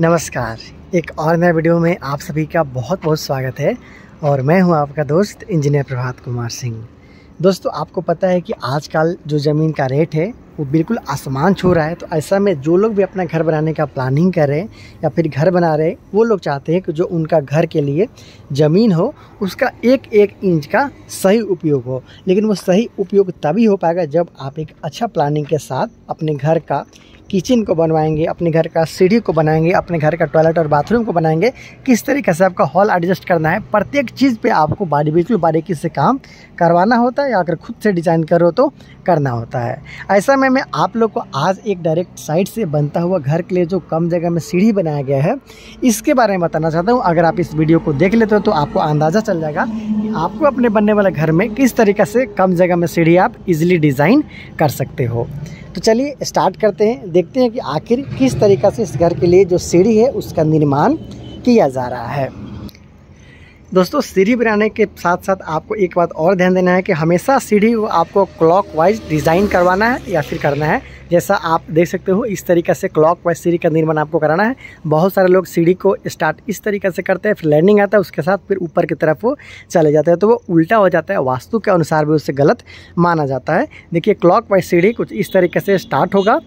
नमस्कार। एक और नए वीडियो में आप सभी का बहुत बहुत स्वागत है और मैं हूँ आपका दोस्त इंजीनियर प्रभात कुमार सिंह। दोस्तों, आपको पता है कि आजकल जो ज़मीन का रेट है, वो बिल्कुल आसमान छू रहा है। तो ऐसा में जो लोग भी अपना घर बनाने का प्लानिंग कर रहे हैं या फिर घर बना रहे वो लोग चाहते हैं कि जो उनका घर के लिए ज़मीन हो, उसका एक एक इंच का सही उपयोग हो। लेकिन वो सही उपयोग तभी हो पाएगा जब आप एक अच्छा प्लानिंग के साथ अपने घर का किचन को बनवाएँगे, अपने घर का सीढ़ी को बनाएँगे, अपने घर का टॉयलेट और बाथरूम को बनाएँगे। किस तरीके से आपका हॉल एडजस्ट करना है, प्रत्येक चीज़ पे आपको बारी बिल्कुल बारीकी से काम करवाना होता है या अगर खुद से डिज़ाइन करो तो करना होता है। ऐसा में मैं आप लोग को आज एक डायरेक्ट साइड से बनता हुआ घर के लिए जो कम जगह में सीढ़ी बनाया गया है, इसके बारे में बताना चाहता हूँ। अगर आप इस वीडियो को देख लेते हो तो आपको अंदाज़ा चल जाएगा आपको अपने बनने वाले घर में किस तरीके से कम जगह में सीढ़ी आप इजीली डिज़ाइन कर सकते हो। तो चलिए स्टार्ट करते हैं। देखते हैं कि आखिर किस तरीक़ा से इस घर के लिए जो सीढ़ी है, उसका निर्माण किया जा रहा है। दोस्तों, सीढ़ी बनाने के साथ साथ आपको एक बात और ध्यान देना है कि हमेशा सीढ़ी आपको क्लॉक वाइज डिज़ाइन करवाना है या फिर करना है। जैसा आप देख सकते हो, इस तरीके से क्लॉक वाइज सीढ़ी का निर्माण आपको कराना है। बहुत सारे लोग सीढ़ी को स्टार्ट इस तरीके से करते हैं, फिर लैंडिंग आता है, उसके साथ फिर ऊपर की तरफ़ वो चले जाते हैं। तो वो उल्टा हो जाता है, वास्तु के अनुसार भी उससे गलत माना जाता है। देखिए क्लॉक वाइज सीढ़ी कुछ इस तरीके से स्टार्ट होगा,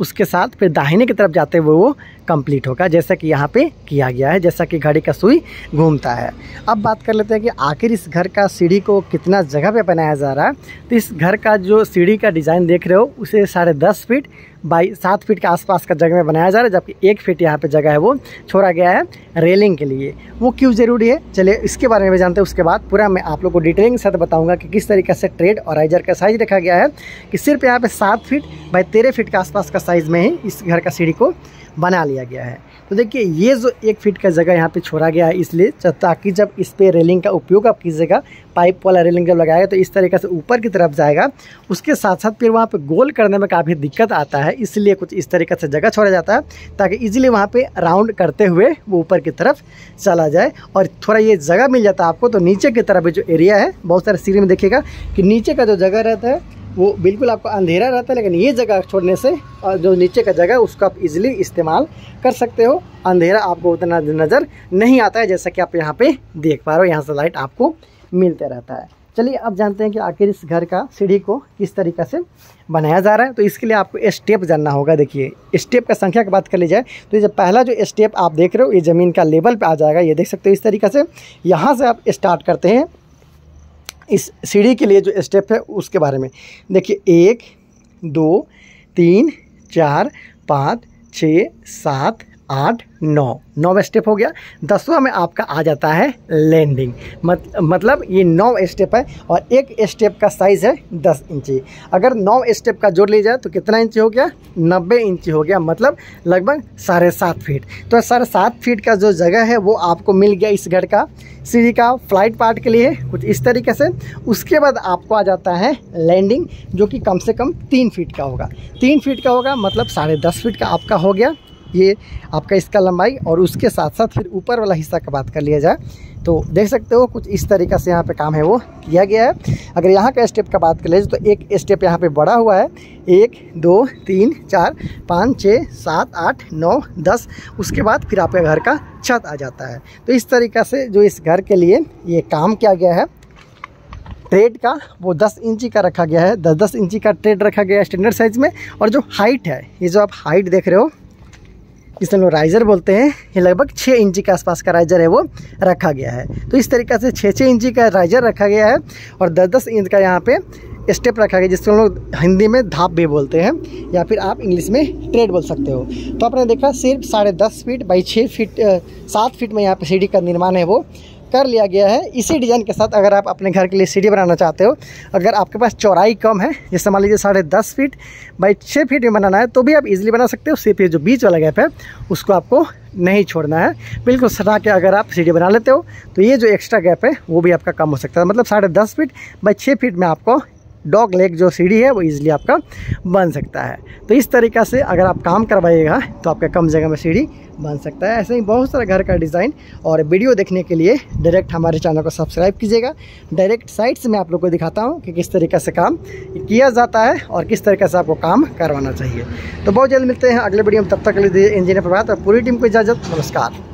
उसके साथ फिर दाहिने की तरफ़ जाते हुए वो कंप्लीट होगा, जैसा कि यहाँ पे किया गया है, जैसा कि घड़ी का सुई घूमता है। अब बात कर लेते हैं कि आखिर इस घर का सीढ़ी को कितना जगह पे बनाया जा रहा है। तो इस घर का जो सीढ़ी का डिज़ाइन देख रहे हो, उसे साढ़े दस फीट बाई सात फीट के आसपास का जगह में बनाया जा रहा है, जबकि एक फीट यहाँ पे जगह है वो छोड़ा गया है रेलिंग के लिए। वो क्यों ज़रूरी है? चलिए इसके बारे में भी जानते हैं। उसके बाद पूरा मैं आप लोग को डिटेलिंग साथ बताऊँगा कि किस तरीके से ट्रेड और राइजर का साइज़ रखा गया है कि सिर्फ़ यहाँ पर सात फीट बाई तेरह फीट के आसपास का साइज़ में ही इस घर का सीढ़ी को बना लिया गया है। तो देखिए, ये जो एक फीट का जगह यहाँ पे छोड़ा गया है इसलिए ताकि जब इस पर रेलिंग का उपयोग आप कीजिएगा, पाइप वाला रेलिंग जब लगाएगा तो इस तरीके से ऊपर की तरफ़ जाएगा। उसके साथ साथ फिर वहाँ पे गोल करने में काफ़ी दिक्कत आता है, इसलिए कुछ इस तरीके से जगह छोड़ा जाता है, ताकि ईजिली वहाँ पर राउंड करते हुए वो ऊपर की तरफ़ चला जाए। और थोड़ा ये जगह मिल जाता है आपको तो नीचे की तरफ़ जो एरिया है, बहुत सारे सीढ़ी में देखिएगा कि नीचे का जो जगह रहता है वो बिल्कुल आपको अंधेरा रहता है, लेकिन ये जगह छोड़ने से जो नीचे का जगह है, उसको आप इजीली इस्तेमाल कर सकते हो। अंधेरा आपको उतना नज़र नहीं आता है, जैसा कि आप यहाँ पे देख पा रहे हो, यहाँ से लाइट आपको मिलते रहता है। चलिए, अब जानते हैं कि आखिर इस घर का सीढ़ी को किस तरीक़े से बनाया जा रहा है। तो इसके लिए आपको स्टेप जानना होगा। देखिए स्टेप का संख्या की बात कर ली जाए तो ये पहला जो स्टेप आप देख रहे हो, ये ज़मीन का लेवल पे आ जाएगा। ये देख सकते हो इस तरीके से। यहाँ से आप स्टार्ट करते हैं। इस सीढ़ी के लिए जो स्टेप है, उसके बारे में। देखिए, एक, दो, तीन, चार, पाँच, छः, सात आठ नौ। नौ स्टेप हो गया। दसवा में आपका आ जाता है लैंडिंग मत, मतलब ये नौ स्टेप है और एक स्टेप का साइज़ है दस इंची। अगर नौ स्टेप का जोड़ लिया जाए तो कितना इंची हो गया? नब्बे इंची हो गया मतलब लगभग साढ़े सात फीट तो साढ़े सात फीट का जो जगह है वो आपको मिल गया इस घर का। सीढ़ी का फ़्लाइट पार्ट के लिए कुछ इस तरीके से। उसके बाद आपको आ जाता है लैंडिंग जो कि कम से कम तीन फीट का होगा। तीन फीट का होगा मतलब साढ़े दस फीट का आपका हो गया। ये आपका इसका लंबाई और उसके साथ साथ फिर ऊपर वाला हिस्सा का बात कर लिया जाए तो देख सकते हो कुछ इस तरीक़ा से यहाँ पे काम है वो किया गया है। अगर यहाँ का स्टेप का बात कर लीजिए तो एक स्टेप यहाँ पे बड़ा हुआ है। एक, दो, तीन, चार, पाँच, छः, सात, आठ, नौ, दस, उसके बाद फिर आपके घर का छत आ जाता है। तो इस तरीक़ा से जो इस घर के लिए ये काम किया गया है, ट्रेड का, वो 10 इंची का रखा गया है। 10 10 इंची का ट्रेड रखा गया है स्टैंडर्ड साइज़ में और जो हाइट है, ये जो आप हाइट देख रहे हो जिसे लोग राइजर बोलते हैं। ये लगभग छः इंची के आसपास का राइजर है वो रखा गया है। तो इस तरीक़े से छः छः इंची का राइजर रखा गया है और दस दस इंच का यहाँ पे स्टेप रखा गया जिसको हम लोग हिंदी में धाप भी बोलते हैं या फिर आप इंग्लिश में ट्रेड बोल सकते हो। तो आपने देखा सिर्फ़ साढ़े दस फीट बाई छः फीट सात फीट में यहाँ पे सीढ़ी का निर्माण है वो। कर लिया गया है। इसी डिज़ाइन के साथ अगर आप अपने घर के लिए सीढ़ी बनाना चाहते हो, अगर आपके पास चौड़ाई कम है, जैसे मान लीजिए साढ़े दस फीट बाई छः फीट में बनाना है तो भी आप इजीली बना सकते हो। सिर्फ़ ये जो बीच वाला गैप है, उसको आपको नहीं छोड़ना है। बिल्कुल सटा के अगर आप सीढ़ी बना लेते हो तो ये जो एक्स्ट्रा गैप है, वो भी आपका कम हो सकता है। मतलब साढ़े दस फीट बाई छः फीट में आपको डॉग लेग जो सीढ़ी है, वो ईजिली आपका बन सकता है। तो इस तरीक़ा से अगर आप काम करवाइएगा तो आपका कम जगह में सीढ़ी बन सकता है। ऐसे ही बहुत सारा घर का डिज़ाइन और वीडियो देखने के लिए डायरेक्ट हमारे चैनल को सब्सक्राइब कीजिएगा। डायरेक्ट साइट से मैं आप लोग को दिखाता हूँ कि किस तरीके से काम किया जाता है और किस तरीके से आपको काम करवाना चाहिए। तो बहुत जल्द मिलते हैं अगले वीडियो में। तब तक के लिए इंजीनियर प्रभात और पूरी टीम को इजाज़त। नमस्कार।